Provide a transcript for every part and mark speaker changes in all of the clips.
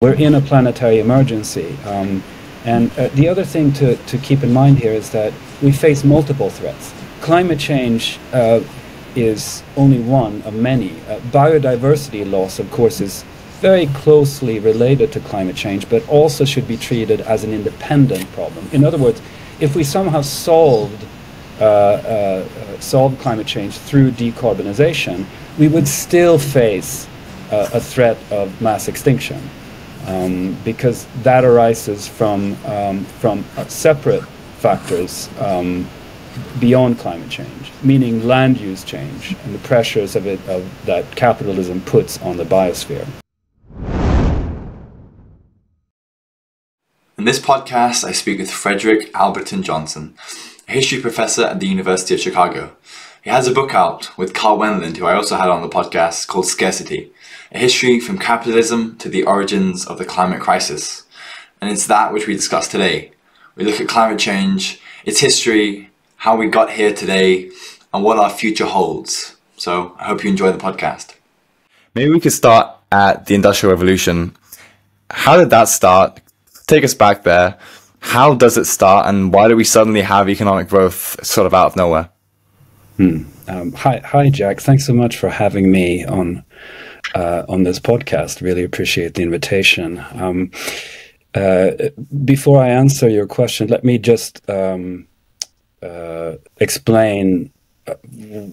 Speaker 1: we're in a planetary emergency. Um, and uh, the other thing to, to keep in mind here is that we face multiple threats. Climate change uh, is only one of many. Uh, biodiversity loss, of course, is very closely related to climate change, but also should be treated as an independent problem. In other words, if we somehow solved uh, uh, solved climate change through decarbonization, we would still face uh, a threat of mass extinction um, because that arises from um, from separate factors um, beyond climate change, meaning land use change and the pressures of it of that capitalism puts on the biosphere.
Speaker 2: In this podcast, I speak with Fredrik Albritton Jonsson, a history professor at the University of Chicago. He has a book out with Carl Wennerlind, who I also had on the podcast, called Scarcity A History from Capitalism to the Origins of the Climate Crisis. And it's that which we discuss today. We look at climate change, its history, how we got here today, and what our future holds. So I hope you enjoy the podcast. Maybe we could start at the Industrial Revolution. How did that start? Take us back there. How does it start, and why do we suddenly have economic growth sort of out of nowhere?
Speaker 1: Hmm. Um, hi, hi, Jack. Thanks so much for having me on uh, on this podcast. Really appreciate the invitation. Um, uh, before I answer your question, let me just um, uh, explain uh,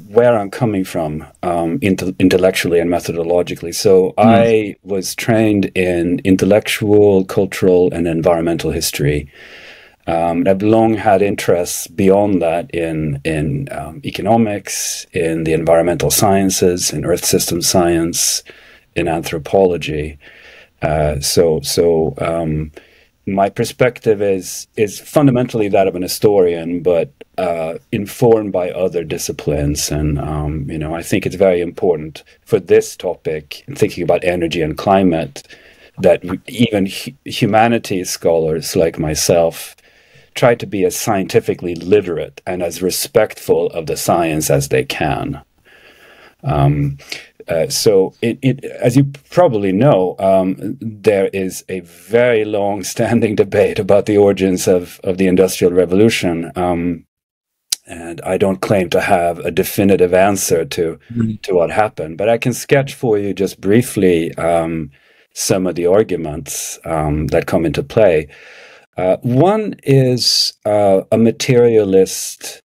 Speaker 1: where I'm coming from um, intellectually and methodologically. So, mm. I was trained in intellectual, cultural, and environmental history. Um, I've long had interests beyond that in in um, economics, in the environmental sciences, in earth system science, in anthropology. Uh, so so um, my perspective is is fundamentally that of an historian, but uh, informed by other disciplines. And um, you know, I think it's very important for this topic, thinking about energy and climate, that even humanities scholars like myself try to be as scientifically literate and as respectful of the science as they can. Um, uh, so, it, it, as you probably know, um, there is a very long-standing debate about the origins of, of the Industrial Revolution, um, and I don't claim to have a definitive answer to mm. to what happened. But I can sketch for you just briefly um, some of the arguments um, that come into play. Uh, one is uh, a materialist,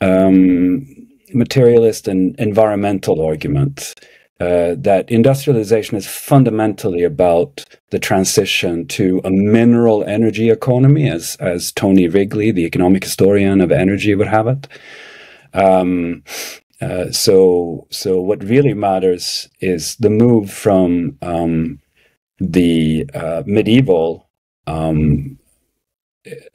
Speaker 1: um, materialist and environmental argument uh, that industrialization is fundamentally about the transition to a mineral energy economy, as as Tony Wrigley, the economic historian of energy, would have it. Um, uh, so, so what really matters is the move from um, the uh, medieval um,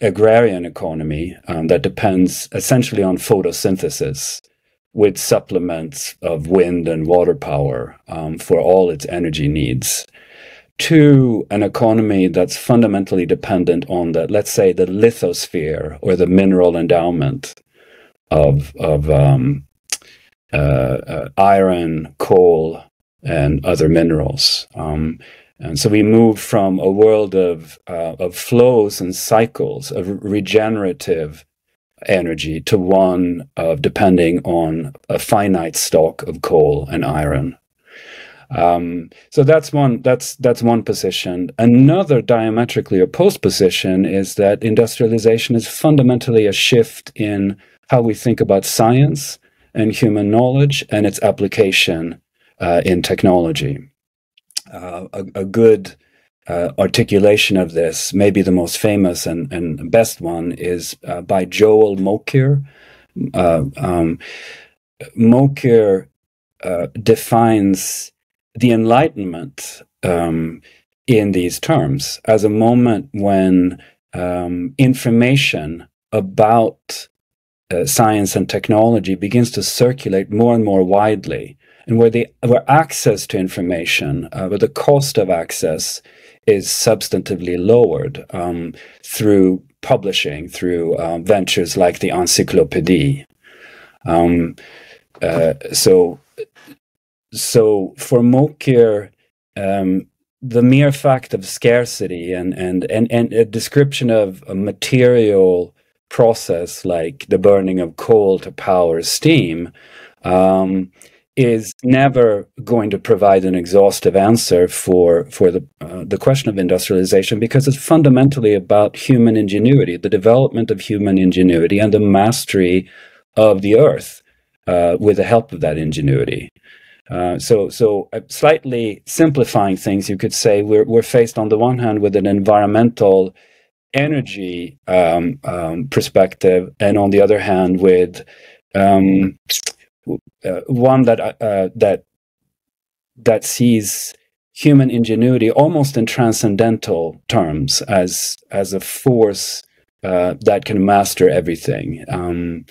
Speaker 1: agrarian economy um, that depends essentially on photosynthesis with supplements of wind and water power um, for all its energy needs to an economy that's fundamentally dependent on the, let's say, the lithosphere or the mineral endowment of, of um, uh, uh, iron, coal, and other minerals. Um, and so we move from a world of, uh, of flows and cycles of regenerative energy to one of depending on a finite stock of coal and iron. Um, so that's one that's that's one position. Another diametrically opposed position is that industrialization is fundamentally a shift in how we think about science and human knowledge and its application uh, in technology uh, a, a, good uh, articulation of this, maybe the most famous and, and best one, is uh, by Joel Mokyr. Uh, um, Mokyr uh, defines the Enlightenment um, in these terms as a moment when um, information about uh, science and technology begins to circulate more and more widely and where the where access to information, uh, where the cost of access is substantively lowered um, through publishing, through um, ventures like the Encyclopédie. Um, uh, so, so for Mokyr, um, the mere fact of scarcity and and and, and a description of a material process like the burning of coal to power steam um, is never going to provide an exhaustive answer for for the uh, the question of industrialization because it's fundamentally about human ingenuity, the development of human ingenuity, and the mastery of the earth uh, with the help of that ingenuity. Uh, so, so uh, slightly simplifying things, you could say we're we're faced on the one hand with an environmental energy um, um, perspective, and on the other hand with um, uh, one that uh, uh, that that sees human ingenuity almost in transcendental terms as as a force uh, that can master everything. Um,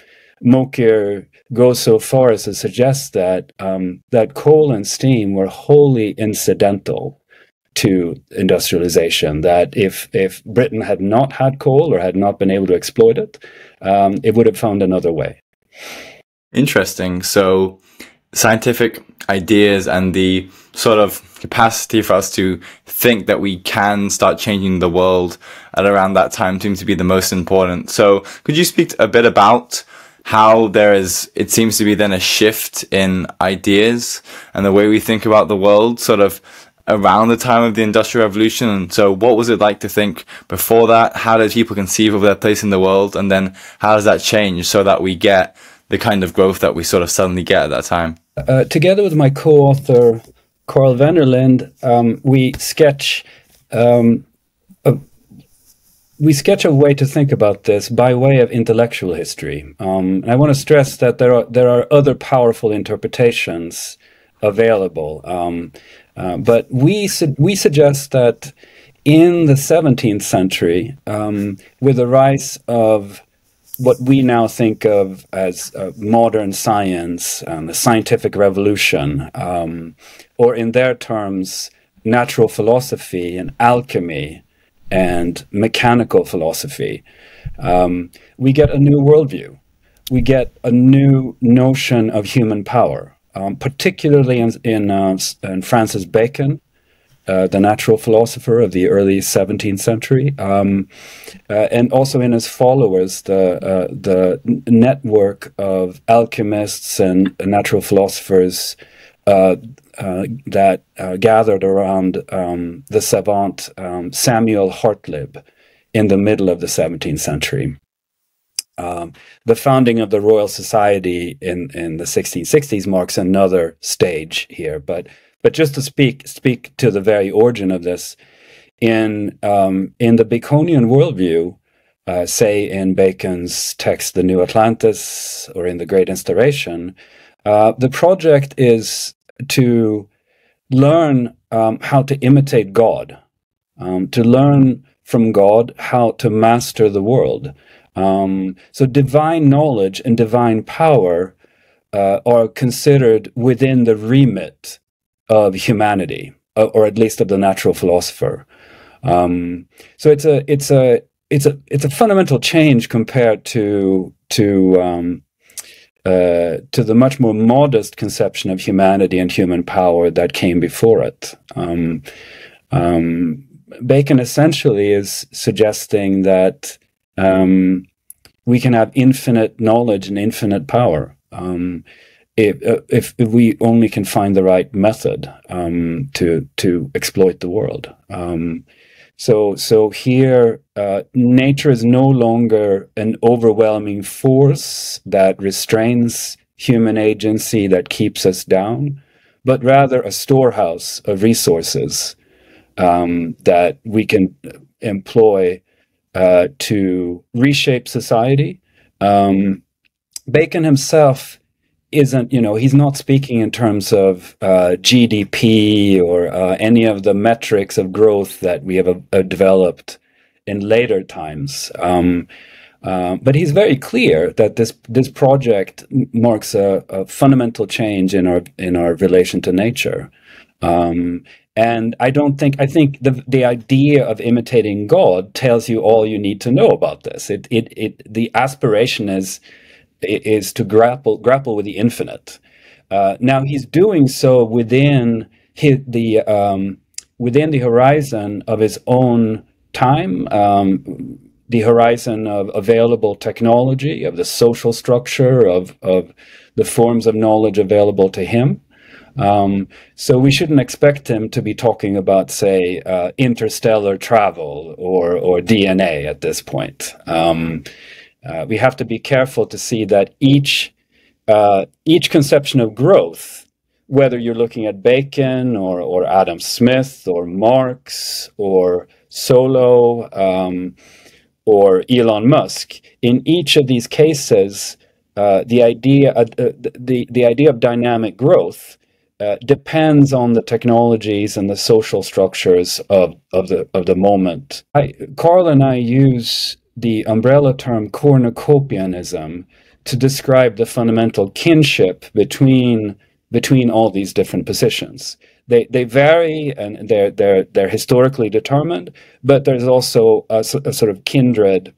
Speaker 1: Mokyr goes so far as to suggest that um, that coal and steam were wholly incidental to industrialization. That if if Britain had not had coal or had not been able to exploit it, um, it would have found another way.
Speaker 2: Interesting. So, scientific ideas and the sort of capacity for us to think that we can start changing the world at around that time seems to be the most important. So, could you speak a bit about how there is, it seems to be then a shift in ideas and the way we think about the world, sort of around the time of the Industrial Revolution. And so, what was it like to think before that? How did people conceive of their place in the world? And then, how does that change so that we get the kind of growth that we sort of suddenly get at that time.
Speaker 1: Uh, together with my co-author Carl Wennerlind, um, we sketch um, a, we sketch a way to think about this by way of intellectual history. Um, and I want to stress that there are there are other powerful interpretations available, um, uh, but we su- we suggest that in the 17th century, um, with the rise of what we now think of as uh, modern science and the scientific revolution, um, or in their terms, natural philosophy and alchemy and mechanical philosophy, um, we get a new worldview. We get a new notion of human power, um, particularly in, in, uh, in Francis Bacon uh, the natural philosopher of the early 17th century, um, uh, and also in his followers, the uh, the network of alchemists and natural philosophers uh, uh, that gathered around um, the savant um, Samuel Hartlib in the middle of the 17th century. Um, the founding of the Royal Society in, in the 1660s marks another stage here, but but just to speak speak to the very origin of this, in um, in the Baconian worldview, uh, say in Bacon's text *The New Atlantis* or in *The Great Instauration*, uh, the project is to learn um, how to imitate God, um, to learn from God how to master the world. Um, so divine knowledge and divine power uh, are considered within the remit of humanity, uh, or at least of the natural philosopher. Um, so it's a it's a it's a it's a fundamental change compared to to um, uh, to the much more modest conception of humanity and human power that came before it. Um, um Bacon essentially is suggesting that um, we can have infinite knowledge and infinite power. Um, if, uh, if, if we only can find the right method um, to to exploit the world. Um, so so here, uh, nature is no longer an overwhelming force that restrains human agency that keeps us down, but rather a storehouse of resources um, that we can employ uh, to reshape society. Um, Bacon himself isn't, you know, he's not speaking in terms of uh, GDP or uh, any of the metrics of growth that we have uh, developed in later times. Um, uh, but he's very clear that this this project marks a, a fundamental change in our in our relation to nature. Um, and I don't think I think the the idea of imitating God tells you all you need to know about this. It it it the aspiration is is to grapple grapple with the infinite. Uh, now he's doing so within his, the um, within the horizon of his own time, um, the horizon of available technology, of the social structure, of, of the forms of knowledge available to him. Um, so we shouldn't expect him to be talking about, say, uh, interstellar travel or, or DNA at this point. Uh, we have to be careful to see that each uh, each conception of growth, whether you're looking at Bacon or, or Adam Smith or Marx or Solow um, or Elon Musk, in each of these cases, uh, the idea uh, the, the idea of dynamic growth uh, depends on the technologies and the social structures of, of the of the moment. I, Carl and I use the umbrella term cornucopianism to describe the fundamental kinship between between all these different positions. They they vary and they're they're they're historically determined, but there's also a, a sort of kindred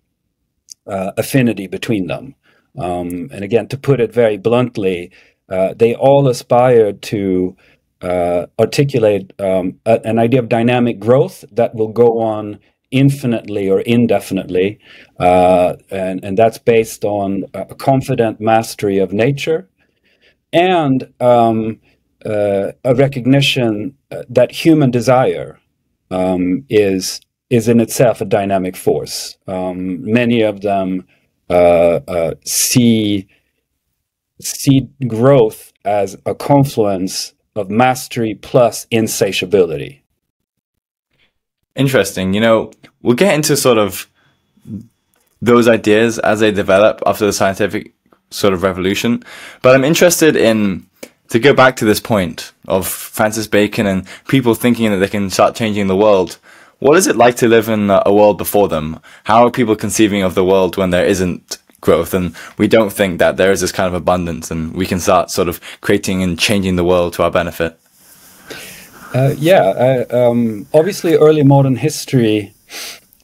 Speaker 1: uh, affinity between them. Um, and again, to put it very bluntly, uh, they all aspire to uh, articulate um, a, an idea of dynamic growth that will go on infinitely or indefinitely, uh, and, and that's based on a confident mastery of nature and um, uh, a recognition uh, that human desire um, is is in itself a dynamic force. Um, many of them uh, uh, see see growth as a confluence of mastery plus insatiability.
Speaker 2: Interesting. You know, we'll get into sort of those ideas as they develop after the scientific sort of revolution. But I'm interested in to go back to this point of Francis Bacon and people thinking that they can start changing the world. What is it like to live in a world before them? How are people conceiving of the world when there isn't growth and we don't think that there is this kind of abundance and we can start sort of creating and changing the world to our benefit?
Speaker 1: Uh, yeah, uh, um, obviously, early modern history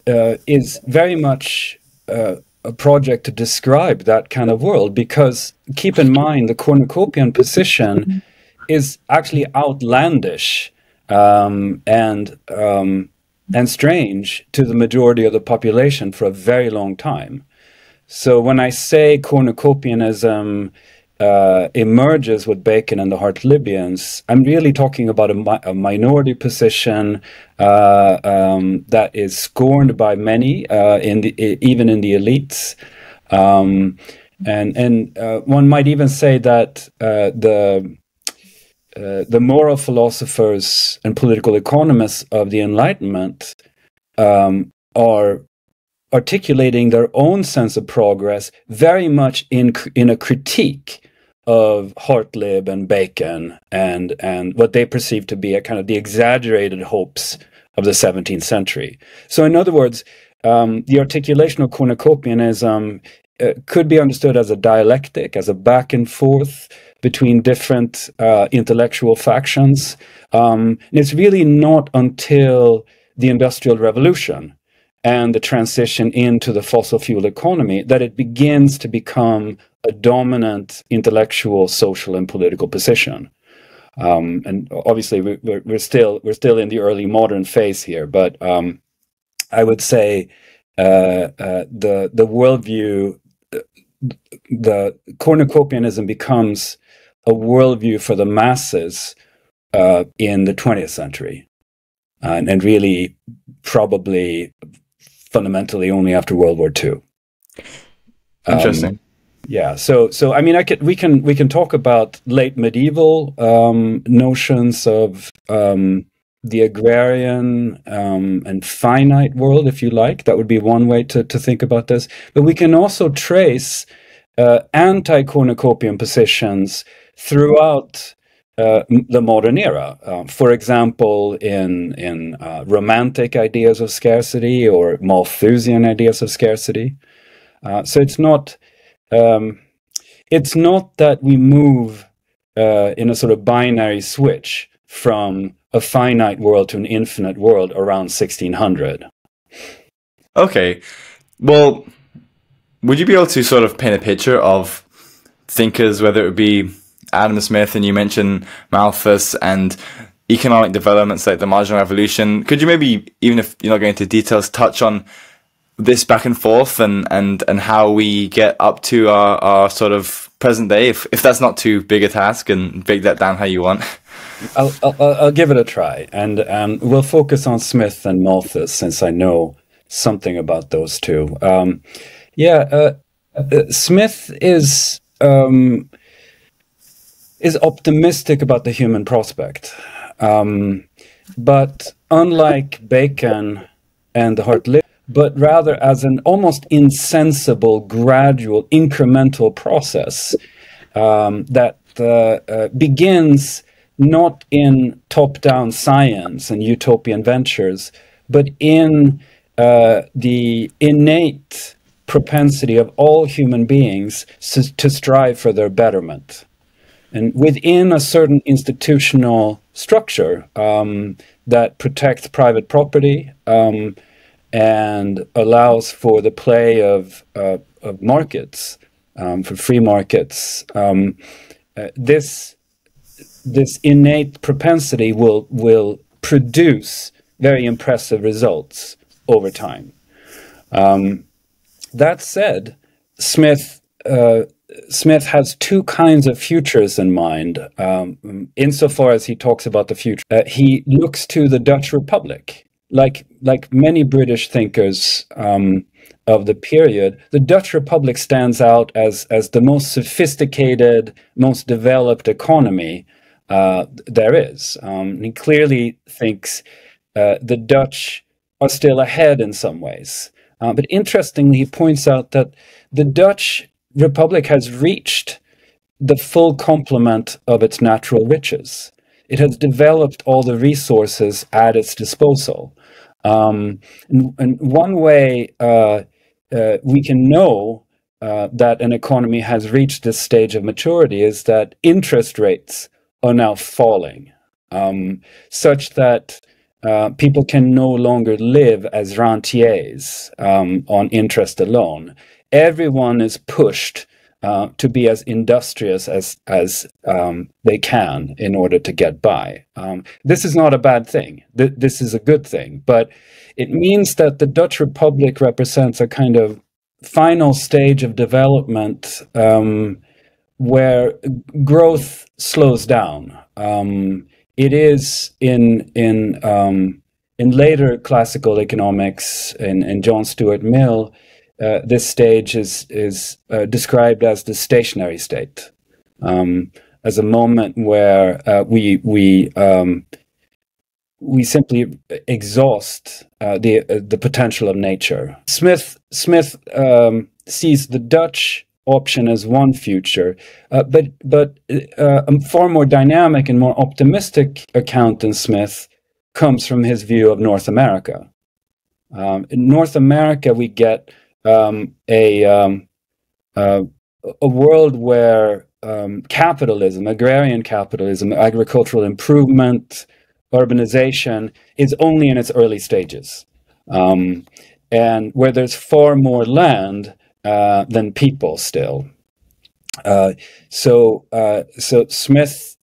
Speaker 1: uh, is very much uh, a project to describe that kind of world because keep in mind the cornucopian position is actually outlandish um, and um, and strange to the majority of the population for a very long time. So when I say cornucopianism uh, emerges with Bacon and the Hartlibians, I'm really talking about a, mi- a minority position uh, um, that is scorned by many, uh, in the, even in the elites. Um, and and uh, one might even say that uh, the uh, the moral philosophers and political economists of the Enlightenment um, are articulating their own sense of progress very much in in a critique of Hartlib and Bacon and and what they perceive to be a kind of the exaggerated hopes of the 17th century. So, in other words, um, the articulation of cornucopianism uh, could be understood as a dialectic, as a back and forth between different uh, intellectual factions. Um, and it's really not until the Industrial Revolution and the transition into the fossil fuel economy that it begins to become a dominant intellectual, social, and political position. Um, and obviously, we're, we're still we're still in the early modern phase here, but um, I would say uh, uh, the the worldview, the cornucopianism becomes a worldview for the masses uh, in the 20th century, and, and really probably fundamentally only after World War II.
Speaker 2: Interesting.
Speaker 1: Um, yeah. So so I mean I could we can we can talk about late medieval um, notions of um, the agrarian um, and finite world, if you like. That would be one way to to think about this. But we can also trace uh, anti-cornucopian positions throughout. Uh, the modern era, uh, for example, in in uh, romantic ideas of scarcity or Malthusian ideas of scarcity. Uh, so it's not um, it's not that we move uh, in a sort of binary switch from a finite world to an infinite world around 1600.
Speaker 2: Okay. Well, would you be able to sort of paint a picture of thinkers, whether it would be Adam Smith and you mentioned Malthus and economic developments like the marginal revolution. Could you maybe, even if you're not going into details, touch on this back and forth and, and, and how we get up to our, our sort of present day, if, if that's not too big a task and break that down how you want?
Speaker 1: I'll, I'll, I'll give it a try. And um, we'll focus on Smith and Malthus since I know something about those two. Um, yeah, uh, uh, Smith is um, is optimistic about the human prospect, um, but unlike Bacon and the Heart but rather as an almost insensible, gradual, incremental process um, that uh, uh, begins not in top-down science and utopian ventures, but in uh, the innate propensity of all human beings to strive for their betterment. And within a certain institutional structure um, that protects private property um, and allows for the play of, uh, of markets, um, for free markets, um, uh, this, this innate propensity will, will produce very impressive results over time. Um, that said, Smith uh, Smith has two kinds of futures in mind. Um, insofar as he talks about the future, uh, he looks to the Dutch Republic, like like many British thinkers um, of the period. The Dutch Republic stands out as as the most sophisticated, most developed economy uh, there is. Um, he clearly thinks uh, the Dutch are still ahead in some ways. Uh, but interestingly, he points out that the Dutch Republic has reached the full complement of its natural riches. It has developed all the resources at its disposal. Um, and, and, one way uh, uh, we can know uh, that an economy has reached this stage of maturity is that interest rates are now falling, um, such that uh, people can no longer live as rentiers um, on interest alone. Everyone is pushed uh, to be as industrious as as um, they can in order to get by. Um, this is not a bad thing. Th this is a good thing, but it means that the Dutch Republic represents a kind of final stage of development um, where growth slows down. Um, it is in in um, in later classical economics in, in John Stuart Mill, uh, this stage is is uh, described as the stationary state, um, as a moment where uh, we we um, we simply exhaust uh, the uh, the potential of nature. Smith Smith um, sees the Dutch option as one future, but but a far more dynamic and more optimistic account than Smith comes from his view of North America. Um, in North America, we get um, a um, uh, a world where um, capitalism, agrarian capitalism, agricultural improvement, urbanization is only in its early stages, um, and where there's far more land uh, than people still. Uh, so, uh, so Smith,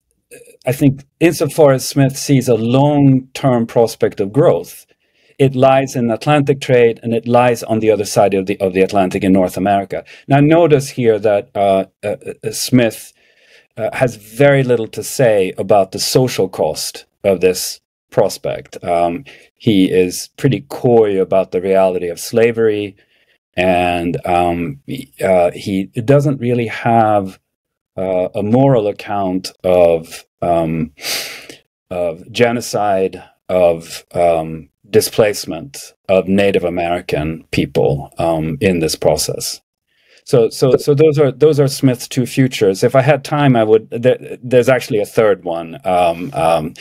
Speaker 1: I think, insofar as Smith sees a long-term prospect of growth, it lies in Atlantic trade and it lies on the other side of the of the Atlantic in North America. Now, notice here that uh, uh, uh, Smith has very little to say about the social cost of this prospect. Um, he is pretty coy about the reality of slavery and um, uh, he doesn't really have uh, a moral account of um, of genocide, of um, displacement of Native American people um, in this process. So, so, so those are those are Smith's two futures. If I had time, I would. There, there's actually a third one, um, um,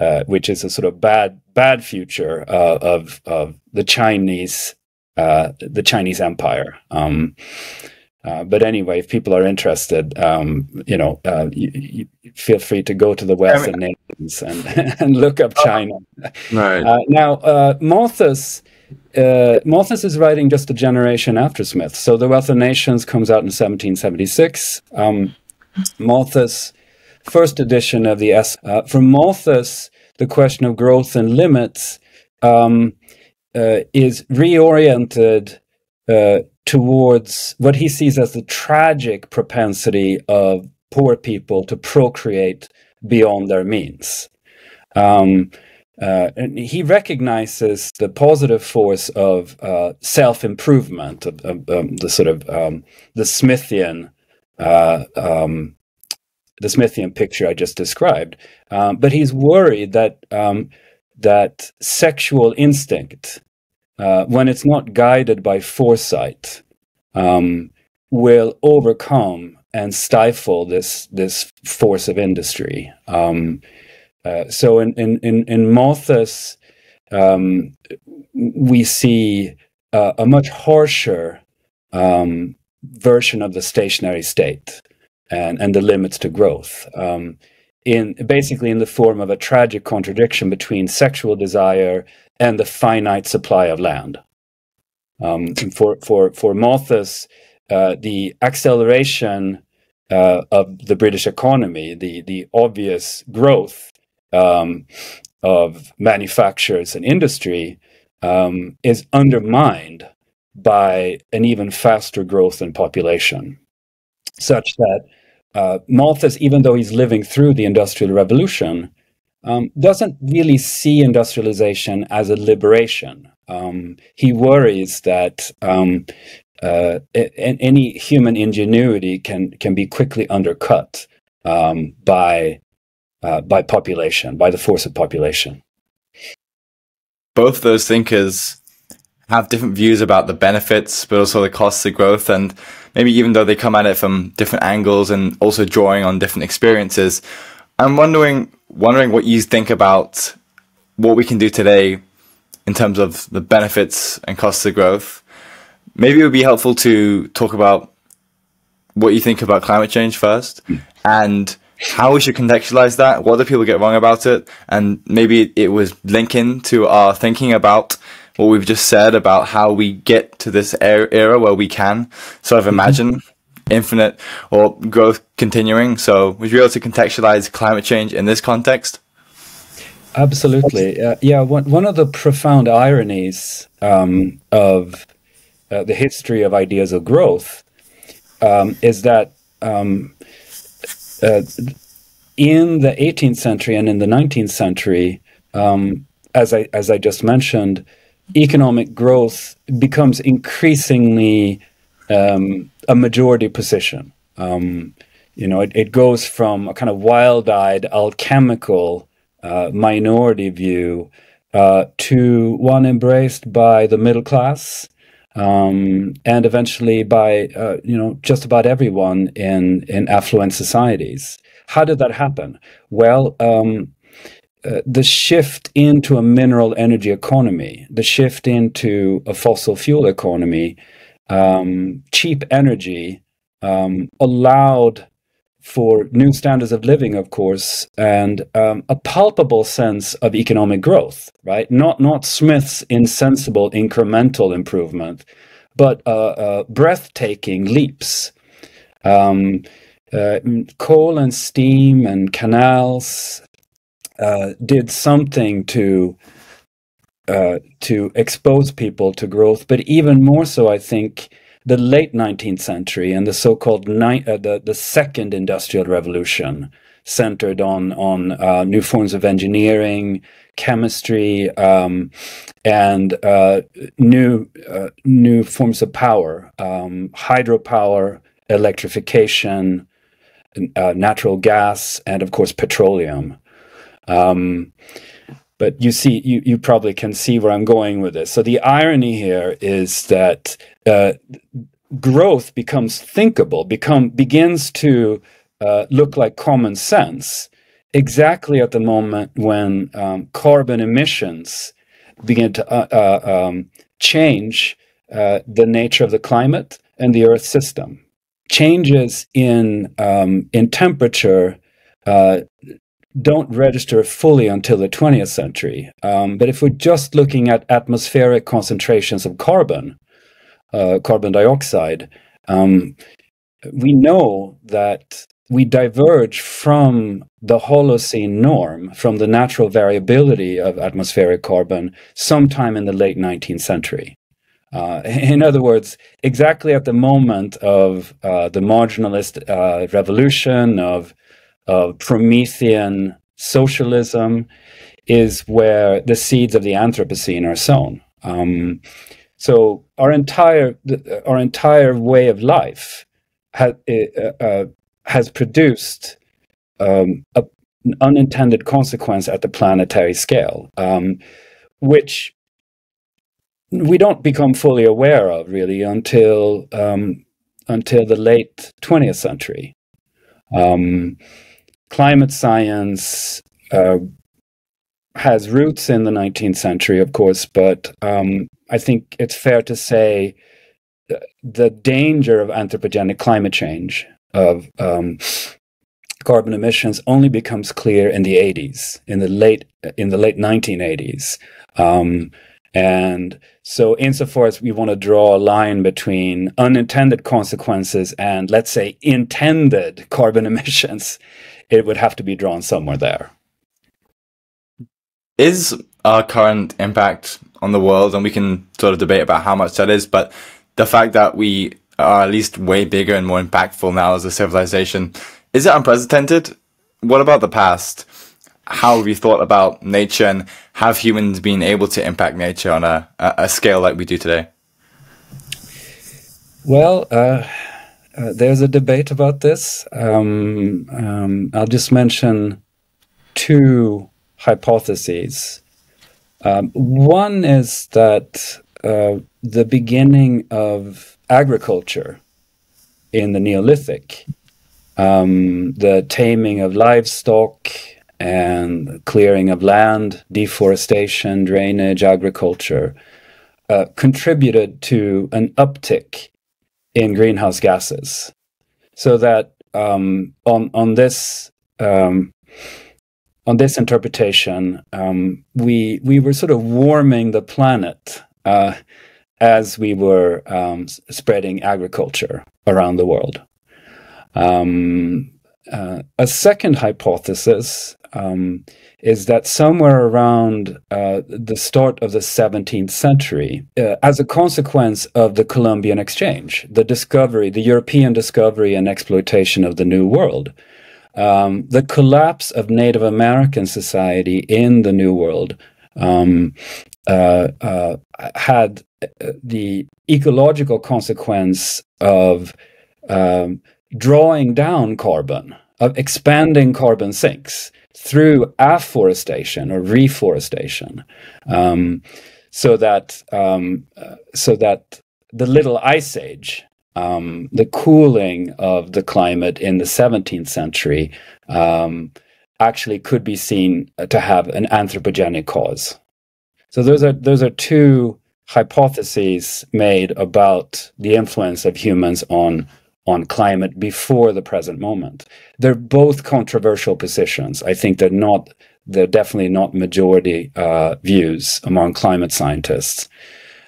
Speaker 1: uh, which is a sort of bad bad future uh, of of the Chinese uh, the Chinese Empire. Um, uh, but anyway, if people are interested, um, you know, uh, you, you feel free to go to the Wealth I mean, Nations and, and look up China.
Speaker 2: Right.
Speaker 1: Uh, now, uh, Malthus, uh, Malthus is writing just a generation after Smith. So the Wealth of Nations comes out in 1776. Um, Malthus, first edition of the S. For Malthus, the question of growth and limits um, uh, is reoriented uh, towards what he sees as the tragic propensity of poor people to procreate beyond their means. Um, uh, and he recognizes the positive force of uh, self improvement, of, of um, the sort of um, the Smithian. Uh, um, the Smithian picture I just described, um, but he's worried that um, that sexual instinct, uh, when it's not guided by foresight, um, will overcome and stifle this this force of industry. Um, uh, so in in in, in Malthus, um, we see uh, a much harsher um, version of the stationary state and and the limits to growth. Um, in basically in the form of a tragic contradiction between sexual desire and the finite supply of land. Um, for for for Malthus, uh, the acceleration uh, of the British economy, the the obvious growth um, of manufacturers and industry, um, is undermined by an even faster growth in population, such that uh, Malthus, even though he's living through the Industrial Revolution, um, doesn't really see industrialization as a liberation. Um, he worries that um, uh, any human ingenuity can can be quickly undercut um, by uh, by population, by the force of population.
Speaker 2: Both those thinkers have different views about the benefits, but also the costs of growth, and maybe even though they come at it from different angles and also drawing on different experiences, I'm wondering wondering what you think about what we can do today in terms of the benefits and costs of growth maybe it would be helpful to talk about what you think about climate change first and how we should contextualize that. What do people get wrong about it? And maybe it was linking to our thinking about what we've just said about how we get to this era where we can sort of mm-hmm. imagine infinite or growth continuing. So, would you be able to contextualize climate change in this context?
Speaker 1: Absolutely. Uh, yeah, one, one of the profound ironies um, of uh, the history of ideas of growth um, is that um, uh, in the 18th century and in the 19th century, um, as I as I just mentioned, economic growth becomes increasingly um, a majority position. Um, you know, it, it goes from a kind of wild-eyed, alchemical uh, minority view uh, to one embraced by the middle class um, and eventually by uh, you know just about everyone in in affluent societies. How did that happen? Well, um, uh, the shift into a mineral energy economy, the shift into a fossil fuel economy, um, cheap energy um, allowed for new standards of living, of course, and um, a palpable sense of economic growth, right? Not not Smith's insensible incremental improvement, but uh, uh, breathtaking leaps. Um, uh, coal and steam and canals uh, did something to uh, to expose people to growth, but even more so, I think the late 19th century and the so-called ni- uh, the the second industrial revolution centered on on uh, new forms of engineering, chemistry, um, and uh, new uh, new forms of power, um, hydropower, electrification, uh, natural gas, and of course petroleum. Um, but you see, you, you probably can see where I'm going with this. So the irony here is that uh, growth becomes thinkable, become begins to uh, look like common sense exactly at the moment when um, carbon emissions begin to uh, uh, um, change uh, the nature of the climate and the Earth system. Changes in um, in temperature uh, don't register fully until the 20th century. Um, but if we're just looking at atmospheric concentrations of carbon, uh, carbon dioxide, um, we know that we diverge from the Holocene norm, from the natural variability of atmospheric carbon, sometime in the late 19th century. Uh, in other words, exactly at the moment of uh, the marginalist uh, revolution, of, of Promethean socialism, is where the seeds of the Anthropocene are sown. Um, so our entire our entire way of life ha, uh, uh, has produced um, a, an unintended consequence at the planetary scale, um, which we don't become fully aware of really until um, until the late 20th century. Climate science uh, has roots in the 19th century, of course, but um, I think it's fair to say the danger of anthropogenic climate change of um, carbon emissions only becomes clear in the 80s, in the late in the late 1980s. Um, and so, insofar as we want to draw a line between unintended consequences and, let's say, intended carbon emissions, it would have to be drawn somewhere there.
Speaker 2: Is our current impact on the world, and we can sort of debate about how much that is, but the fact that we are at least way bigger and more impactful now as a civilization, is it unprecedented? What about the past? How have you thought about nature and have humans been able to impact nature on a, a scale like we do today?
Speaker 1: Well, uh, uh, there's a debate about this. Um, um, I'll just mention two hypotheses. Um, one is that uh, the beginning of agriculture in the Neolithic, um, the taming of livestock and clearing of land, deforestation, drainage, agriculture, uh, contributed to an uptick in greenhouse gases. So that um, on on this um, on this interpretation, um, we we were sort of warming the planet uh, as we were um, spreading agriculture around the world. Um, uh, a second hypothesis um, is that somewhere around uh, the start of the 17th century, uh, as a consequence of the Columbian Exchange, the discovery, the European discovery and exploitation of the New World, um, the collapse of Native American society in the New World um, uh, uh, had uh, the ecological consequence of um, drawing down carbon, of expanding carbon sinks through afforestation or reforestation, um, so that um, uh, so that the little ice age um, the cooling of the climate in the 17th century um, actually could be seen to have an anthropogenic cause. So those are those are two hypotheses made about the influence of humans on on climate before the present moment. They're both controversial positions. I think they're not they're definitely not majority uh, views among climate scientists.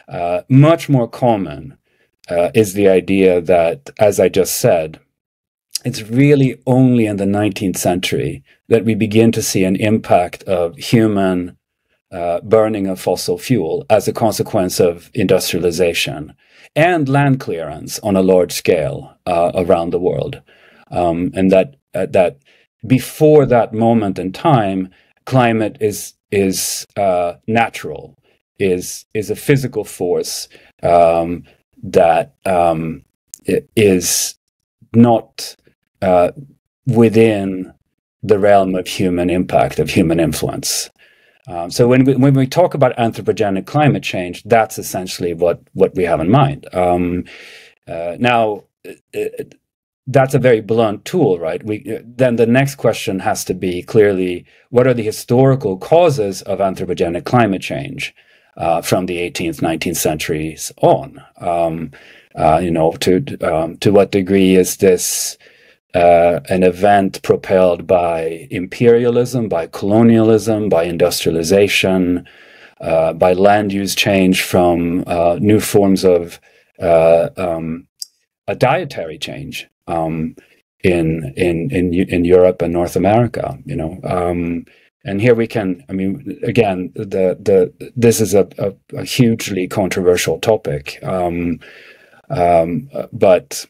Speaker 1: Uh, much more common uh, is the idea that, as I just said, it's really only in the 19th century that we begin to see an impact of human uh, burning of fossil fuel as a consequence of industrialization and land clearance on a large scale uh, around the world. Um, and that, uh, that before that moment in time, climate is, is uh, natural, is, is a physical force um, that um, is not uh, within the realm of human impact, of human influence. Um, so when we, when we talk about anthropogenic climate change, that's essentially what, what we have in mind. Um, uh, now, it, that's a very blunt tool, right? We, then the next question has to be clearly, what are the historical causes of anthropogenic climate change? uh, from the 18th, 19th centuries on. Um, uh, you know, to um, to what degree is this uh, an event propelled by imperialism, by colonialism, by industrialization, uh, by land use change from uh, new forms of uh, um, a dietary change? Um, in in in in Europe and North America. You know, um, and here we can. I mean, again, the the this is a, a, a hugely controversial topic, um, um, but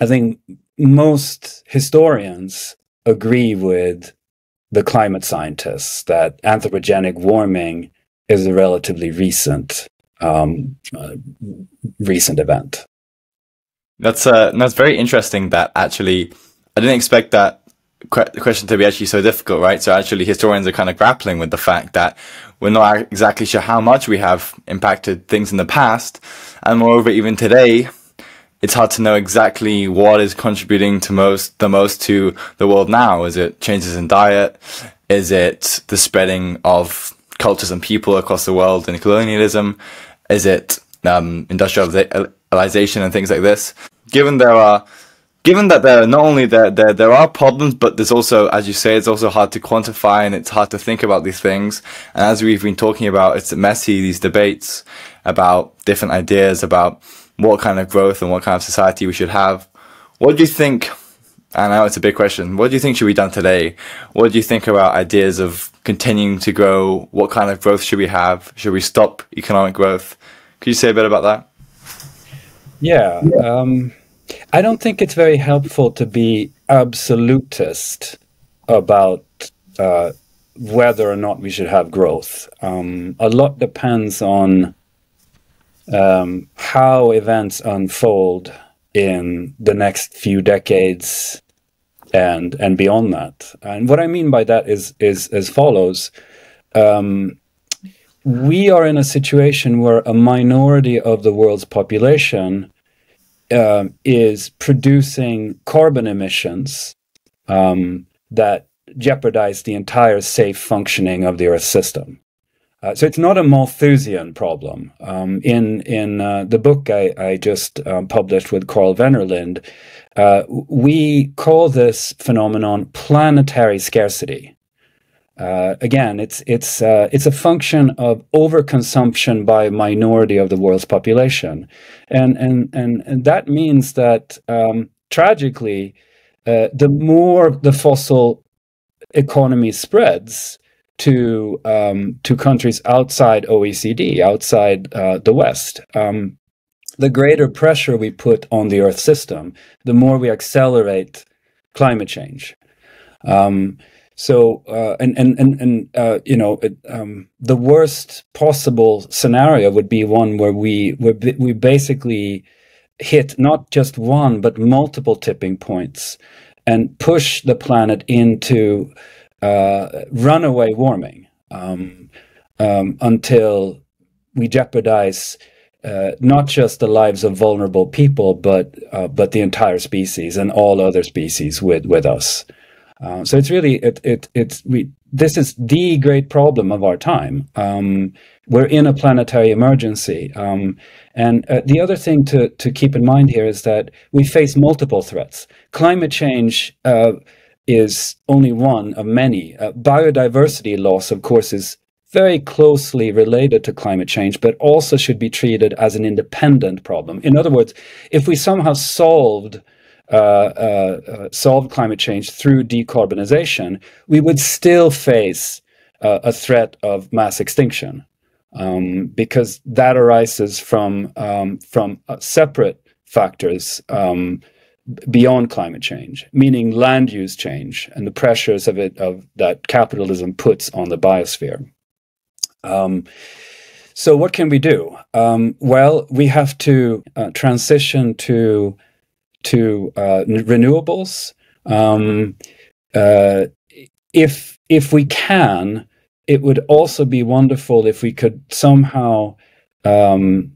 Speaker 1: I think most historians agree with the climate scientists that anthropogenic warming is a relatively recent um, uh, recent event.
Speaker 2: That's uh, that's very interesting. That actually, I didn't expect that que- question to be actually so difficult, right? So actually, historians are kind of grappling with the fact that we're not exactly sure how much we have impacted things in the past, and moreover, even today, it's hard to know exactly what is contributing to most the most to the world now. Is it changes in diet? Is it the spreading of cultures and people across the world and colonialism? Is it um, industrialization and things like this? Given there are, given that there are not only there, there there are problems, but there's also, as you say, it's also hard to quantify and it's hard to think about these things. And as we've been talking about, it's messy these debates about different ideas about what kind of growth and what kind of society we should have. What do you think? And I know it's a big question. What do you think should be done today? What do you think about ideas of continuing to grow? What kind of growth should we have? Should we stop economic growth? Could you say a bit about that?
Speaker 1: Yeah. Um, I don't think it's very helpful to be absolutist about uh, whether or not we should have growth. Um, a lot depends on um, how events unfold in the next few decades and and beyond that. And what I mean by that is is as follows. Um, we are in a situation where a minority of the world's population uh, is producing carbon emissions um, that jeopardize the entire safe functioning of the Earth system. Uh, so it's not a Malthusian problem. Um, in in uh, the book I, I just um, published with Carl Wennerlind, uh, we call this phenomenon planetary scarcity. Uh, again, it's it's uh, it's a function of overconsumption by a minority of the world's population, and and and, and that means that um, tragically, uh, the more the fossil economy spreads to um, to countries outside OECD, outside uh, the West, um, the greater pressure we put on the Earth system, the more we accelerate climate change. Um, so, uh, and and and and uh, you know, it, um, the worst possible scenario would be one where we we basically hit not just one but multiple tipping points and push the planet into uh, runaway warming um, um, until we jeopardize uh, not just the lives of vulnerable people, but uh, but the entire species and all other species with with us. Uh, so it's really it it it's we this is the great problem of our time. Um, we're in a planetary emergency, um, and uh, the other thing to to keep in mind here is that we face multiple threats. Climate change uh, is only one of many. Uh, biodiversity loss, of course, is very closely related to climate change, but also should be treated as an independent problem. In other words, if we somehow solved uh, uh, uh, solved climate change through decarbonization, we would still face uh, a threat of mass extinction um, because that arises from um, from uh, separate factors um, beyond climate change, meaning land use change and the pressures of it of that capitalism puts on the biosphere. Um, so what can we do? Um, well, we have to uh, transition to to uh, renewables. Um, uh, if if we can, it would also be wonderful if we could somehow um,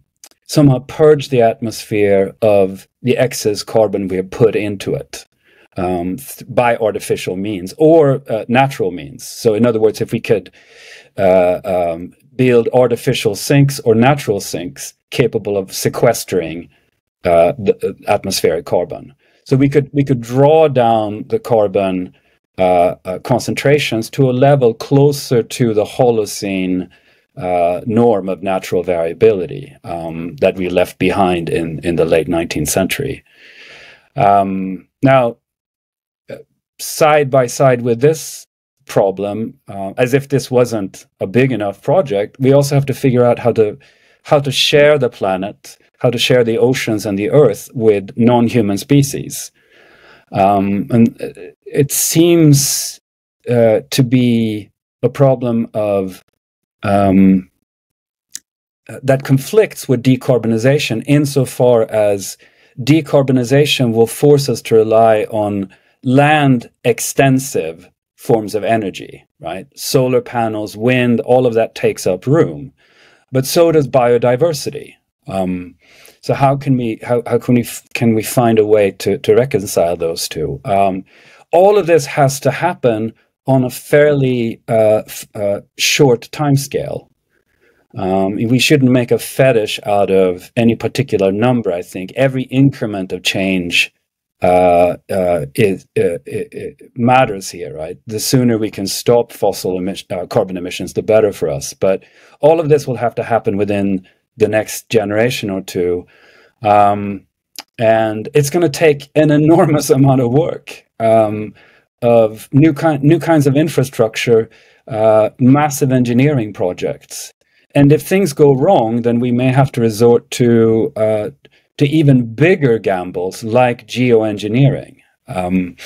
Speaker 1: somehow purge the atmosphere of the excess carbon we have put into it um, by artificial means or uh, natural means. So, in other words, if we could uh, um, build artificial sinks or natural sinks capable of sequestering uh, the uh, atmospheric carbon. So we could we could draw down the carbon uh, uh, concentrations to a level closer to the Holocene uh, norm of natural variability um, that we left behind in in the late 19th century. Um, now, side by side with this problem, uh, as if this wasn't a big enough project, we also have to figure out how to how to share the planet, how to share the oceans and the earth with non-human species. Um, and it seems uh, to be a problem of um, that conflicts with decarbonization insofar as decarbonization will force us to rely on land extensive forms of energy, right? Solar panels, wind, all of that takes up room. But so does biodiversity. Um, so how can we how, how can we can we find a way to, to reconcile those two? Um, all of this has to happen on a fairly uh, uh, short time scale. Um, we shouldn't make a fetish out of any particular number. I think every increment of change uh, uh, is, uh, it, it matters here, right? The sooner we can stop fossil emission, uh, carbon emissions, the better for us. But all of this will have to happen within the next generation or two. Um, and it's going to take an enormous amount of work um, of new, kind, new kinds of infrastructure, uh, massive engineering projects. And if things go wrong, then we may have to resort to uh, to even bigger gambles like geoengineering. Um,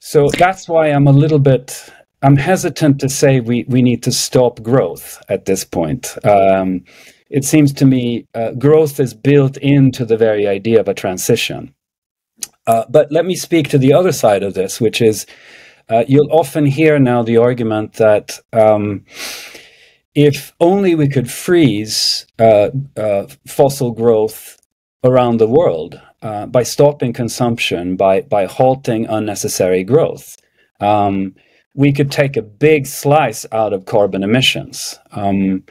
Speaker 1: so that's why I'm a little bit I'm hesitant to say we we need to stop growth at this point. Um, it seems to me uh, growth is built into the very idea of a transition. Uh, but let me speak to the other side of this, which is uh, you'll often hear now the argument that um, if only we could freeze uh, uh, fossil growth around the world uh, by stopping consumption, by by halting unnecessary growth, um, we could take a big slice out of carbon emissions. Um,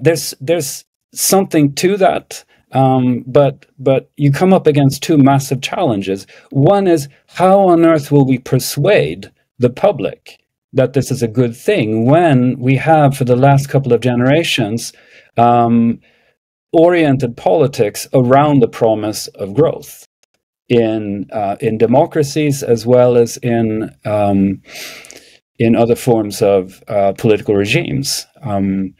Speaker 1: there's there's something to that, um, but but you come up against two massive challenges. One is how on earth will we persuade the public that this is a good thing when we have, for the last couple of generations, um, oriented politics around the promise of growth in uh, in democracies as well as in um, in other forms of uh, political regimes. Um,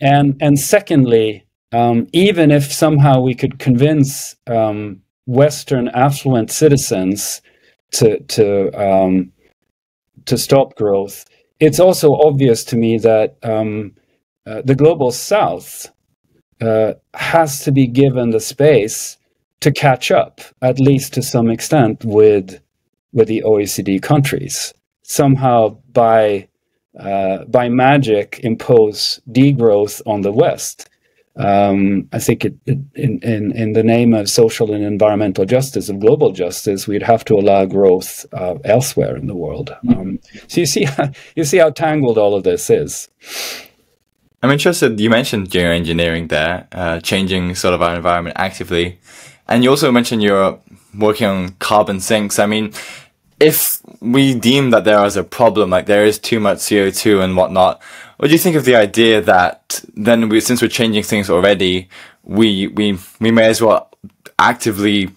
Speaker 1: and and secondly, um, even if somehow we could convince um, Western affluent citizens to to um, to stop growth, it's also obvious to me that um, uh, the global south uh, has to be given the space to catch up, at least to some extent, with with the OECD countries. Somehow, by uh, by magic, impose degrowth on the West um, I think it, it, in, in, in the name of social and environmental justice, of global justice, we'd have to allow growth uh, elsewhere in the world. Mm-hmm. Um, so you see, how, you see how tangled all of this is.
Speaker 2: I'm interested. You mentioned geoengineering there, uh, changing sort of our environment actively, and you also mentioned you're working on carbon sinks. I mean, if we deem that there is a problem, like there is too much CO2 and whatnot, what do you think of the idea that then we, since we're changing things already, we, we, we may as well actively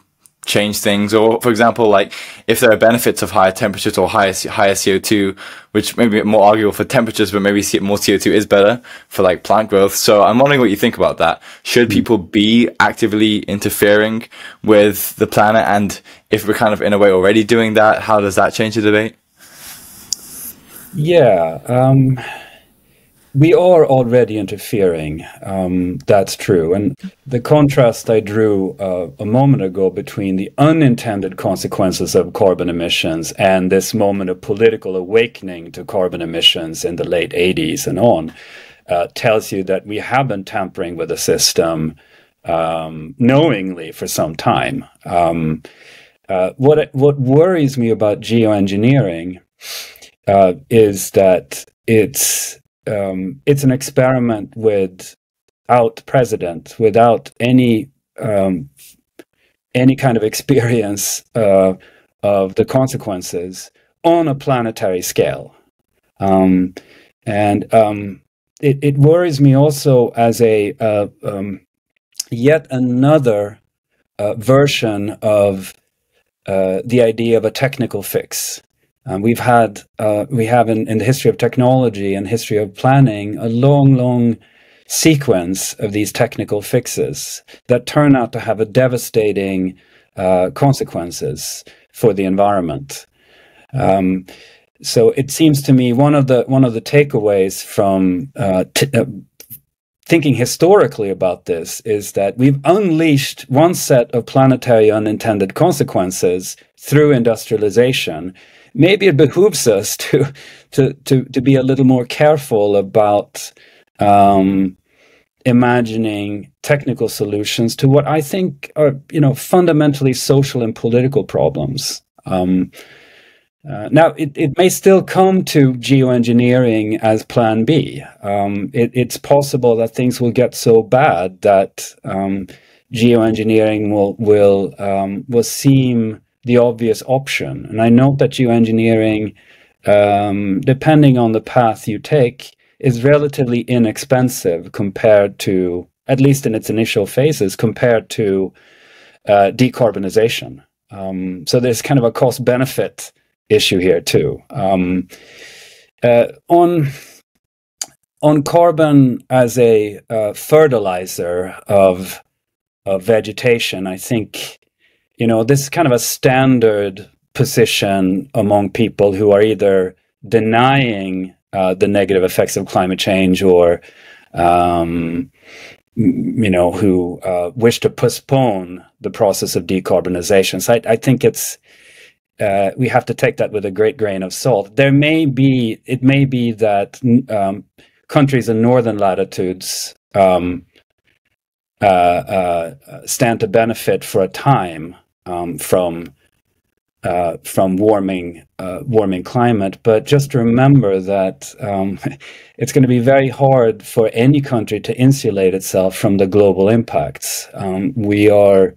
Speaker 2: change things or for example like if there are benefits of higher temperatures or higher higher CO2 which may be more arguable for temperatures but maybe more CO2 is better for like plant growth. So I'm wondering what you think about that. Should hmm. people be actively interfering with the planet? And if we're kind of in a way already doing that how does that change the debate?
Speaker 1: Yeah um we are already interfering. Um, that's true. And the contrast I drew uh, a moment ago between the unintended consequences of carbon emissions and this moment of political awakening to carbon emissions in the late 80s and on uh, tells you that we have been tampering with the system um, knowingly for some time. Um, uh, what, what worries me about geoengineering uh, is that it's um, it's an experiment without president, without any um, any kind of experience uh, of the consequences on a planetary scale. Um, and um, it, it, worries me also as a uh, um, yet another uh, version of uh, the idea of a technical fix. Um, we've had, uh, we have in, in the history of technology and history of planning, a long, long sequence of these technical fixes that turn out to have a devastating uh, consequences for the environment. Um, so it seems to me one of the one of the takeaways from uh, uh, thinking historically about this is that we've unleashed one set of planetary unintended consequences through industrialization. Maybe it behooves us to to to, to be a little more careful about um, imagining technical solutions to what I think are you know fundamentally social and political problems. Um, uh, now, it, it may still come to geoengineering as plan B. Um, it, it's possible that things will get so bad that um, geoengineering will will um, will seem the obvious option. And I note that geoengineering, um, depending on the path you take, is relatively inexpensive compared to, at least in its initial phases, compared to uh, decarbonization. Um, so there's kind of a cost benefit issue here too. Um, uh, on on carbon as a uh, fertilizer of of vegetation, I think you know this is kind of a standard position among people who are either denying uh, the negative effects of climate change or um, you know who uh, wish to postpone the process of decarbonization. So I, I think it's uh, we have to take that with a great grain of salt. There may be, it may be that um, countries in northern latitudes um, uh, uh, stand to benefit for a time um, from uh, from warming uh, warming climate. But just remember that um, it's going to be very hard for any country to insulate itself from the global impacts. Um, we are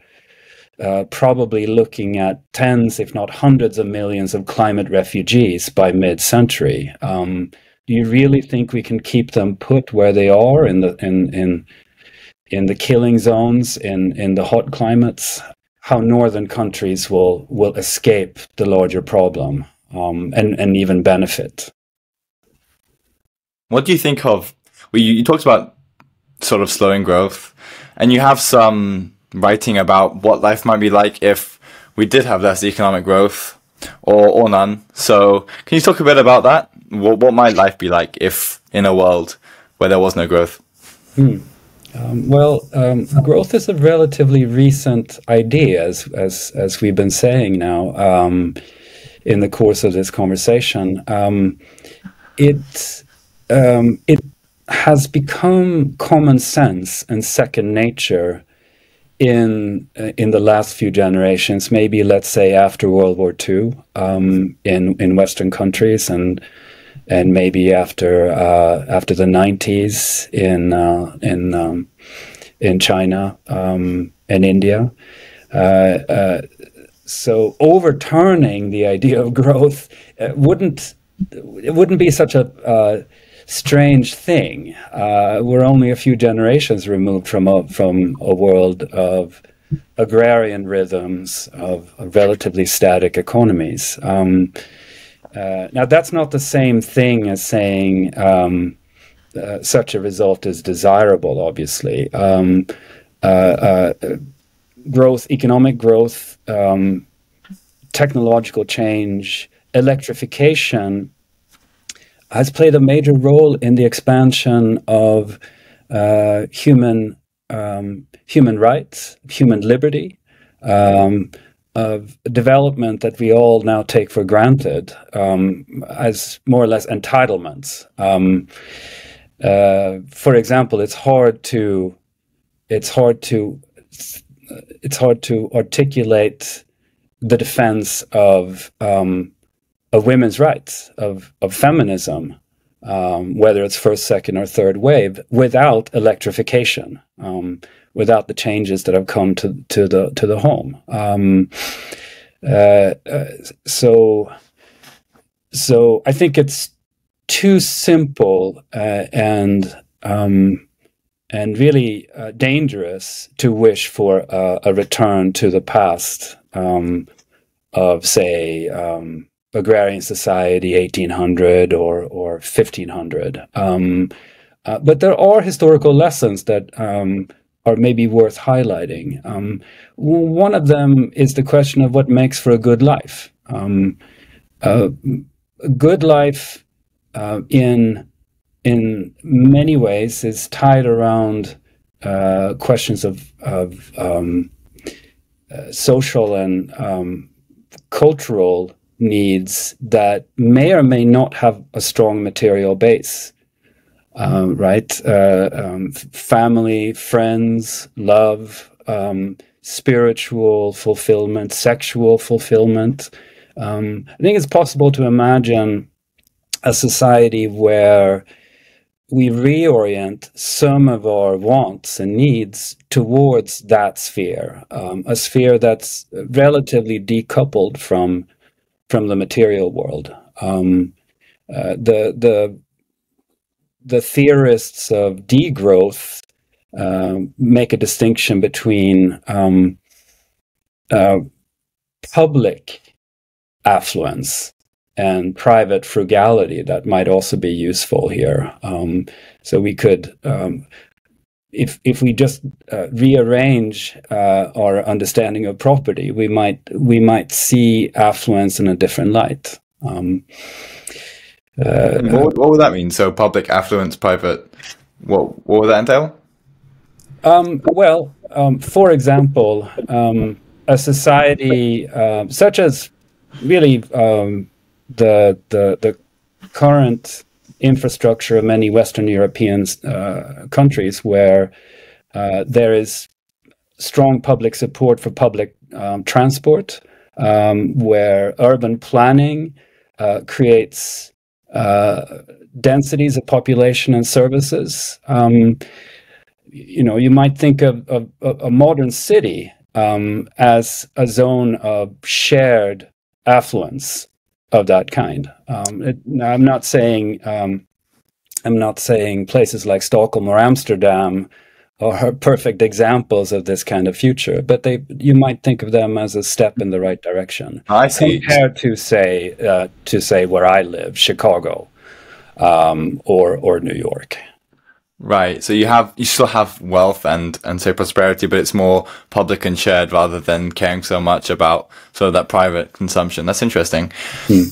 Speaker 1: uh, probably looking at tens, if not hundreds of millions of climate refugees by mid-century. Um, do you really think we can keep them put where they are in the in in in the killing zones in in the hot climates? How northern countries will will escape the larger problem um, and and even benefit.
Speaker 2: What do you think of? Well, you, you talked about sort of slowing growth, and you have some writing about what life might be like if we did have less economic growth or, or none. So, can you talk a bit about that? What, what might life be like if in a world where there was no growth?
Speaker 1: Hmm. Um, well, um, growth is a relatively recent idea, as as as we've been saying now um, in the course of this conversation. Um, it um, it has become common sense and second nature in uh, in the last few generations, maybe let's say after World War II, um, in in Western countries, and and maybe after uh, after the nineties in uh, in um, in China um, and India. Uh, uh, so overturning the idea of growth uh, wouldn't it wouldn't be such a strange thing. Uh, we're only a few generations removed from a, from a world of agrarian rhythms, of, of relatively static economies. Um, uh, now, that's not the same thing as saying um, uh, such a result is desirable, obviously. Um, uh, uh, growth, economic growth, um, technological change, electrification has played a major role in the expansion of uh, human um, human rights, human liberty, um, of development that we all now take for granted um, as more or less entitlements. Um, uh, for example, it's hard to it's hard to it's hard to articulate the defense of um, of women's rights, of, of feminism, um, whether it's first, second, or third wave, without electrification, um, without the changes that have come to, to the to the home. Um, uh, uh, so, so I think it's too simple uh, and um, and really uh, dangerous to wish for a return to the past um, of, say, um, agrarian society 1800 or or 1500 um, uh, but there are historical lessons that um, are maybe worth highlighting um, one of them is the question of what makes for a good life um, uh, a good life uh, in in many ways is tied around uh, questions of of um, uh, social and um, cultural needs that may or may not have a strong material base. Um, right? Uh, um, family, friends, love, um, spiritual fulfillment, sexual fulfillment. Um, I think it's possible to imagine a society where we reorient some of our wants and needs towards that sphere, um, a sphere that's relatively decoupled from from the material world. Um, uh, the the the theorists of degrowth uh, make a distinction between um, uh, public affluence and private frugality that might also be useful here. Um, so we could, um, if if we just uh, rearrange uh, our understanding of property, we might we might see affluence in a different light. Um,
Speaker 2: uh, what, what, would that mean? So public affluence, private. What what would that entail?
Speaker 1: Um, well, um, for example, um, a society uh, such as really the the the current infrastructure of many Western European uh, countries where uh, there is strong public support for public um, transport, um, where urban planning uh, creates uh, densities of population and services. Um, you know, you might think of, of, of a modern city um, as a zone of shared affluence of that kind. Um, it, I'm not saying um, I'm not saying places like Stockholm or Amsterdam are perfect examples of this kind of future, but they you might think of them as a step in the right direction.
Speaker 2: I see.
Speaker 1: Compared to say uh, to say where I live, Chicago, um, or or New York.
Speaker 2: Right. So you have you still have wealth and and say prosperity, but it's more public and shared rather than caring so much about sort of that private consumption. That's interesting. Hmm.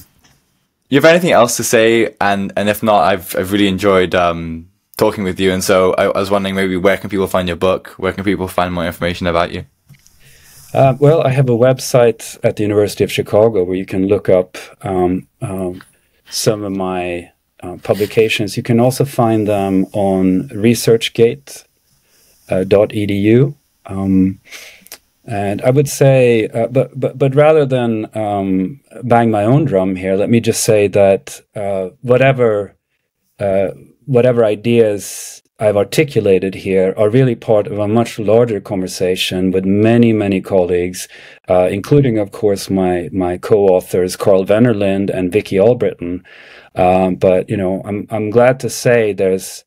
Speaker 2: You have anything else to say? And and if not, I've I've really enjoyed um, talking with you. And so I, was wondering maybe where can people find your book? Where can people find more information about you?
Speaker 1: Uh, well, I have a website at the University of Chicago where you can look up um, um, some of my uh, publications. You can also find them on researchgate.edu. Uh, um, and I would say, uh, but, but, but rather than um, bang my own drum here, let me just say that uh, whatever, uh, whatever ideas I've articulated here are really part of a much larger conversation with many, many colleagues, uh, including, of course, my my co-authors Carl Wennerlind and Vicky Albritton, um, but you know, I'm I'm glad to say there's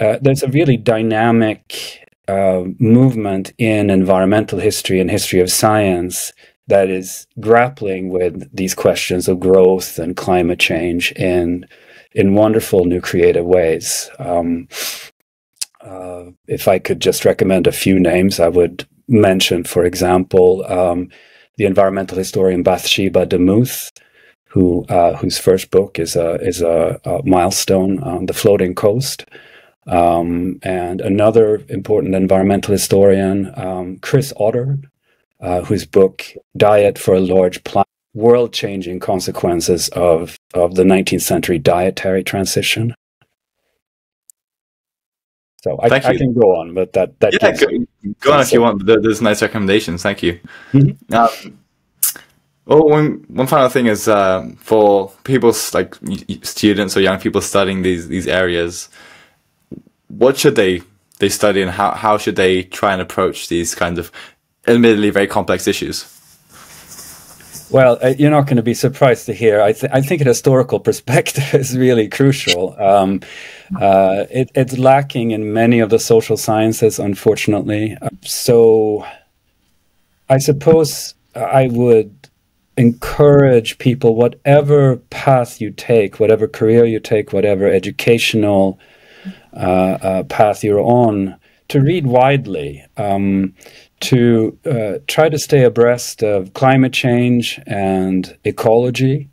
Speaker 1: uh, there's a really dynamic uh, movement in environmental history and history of science that is grappling with these questions of growth and climate change in in wonderful new creative ways. Um, uh, if I could just recommend a few names, I would mention, for example, um, the environmental historian Bathsheba DeMuth, who uh, whose first book is a is a, a milestone on the floating coast. Um, and another important environmental historian, um, Chris Otter, uh, whose book "Diet for a Large Planet: World-Changing Consequences of of the 19th Century Dietary Transition." So I, I, can go on, but that that
Speaker 2: yeah, go, go on if you want. There's nice recommendations. Thank you. Mm-hmm. Um, well, one one final thing is uh, for people like students or young people studying these these areas, what should they they study and how how should they try and approach these kinds of admittedly very complex issues?
Speaker 1: Well, uh, you're not going to be surprised to hear. I, th- I think a historical perspective is really crucial. Um, uh, it, it's lacking in many of the social sciences, unfortunately. so, I suppose I would encourage people, whatever path you take, whatever career you take, whatever educational uh, uh, path you're on, to read widely, um, to uh, try to stay abreast of climate change and ecology,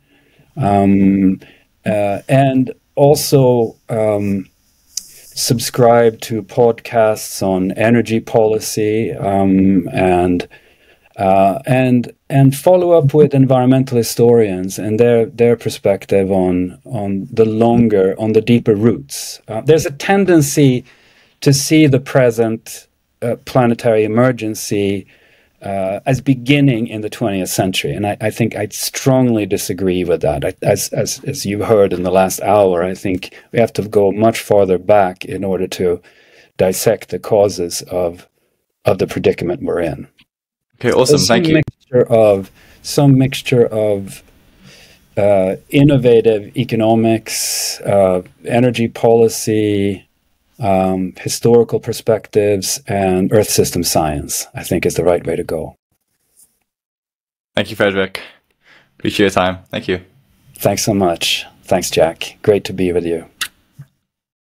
Speaker 1: um, uh, and also um, subscribe to podcasts on energy policy um, and uh, and and follow up with environmental historians and their their perspective on on the longer on the deeper roots. Uh, there's a tendency to see the present uh, planetary emergency uh, as beginning in the 20th century, and I, I think I strongly disagree with that. I, as as as you heard in the last hour, I think we have to go much farther back in order to dissect the causes of of the predicament we're in.
Speaker 2: Okay, awesome. Thank you.
Speaker 1: Mixture of some mixture of uh, innovative economics, uh, energy policy, um, historical perspectives, and Earth system science. I think is the right way to go.
Speaker 2: Thank you, Fredrik. Appreciate your time. Thank you.
Speaker 1: Thanks so much. Thanks, Jack. Great to be with you.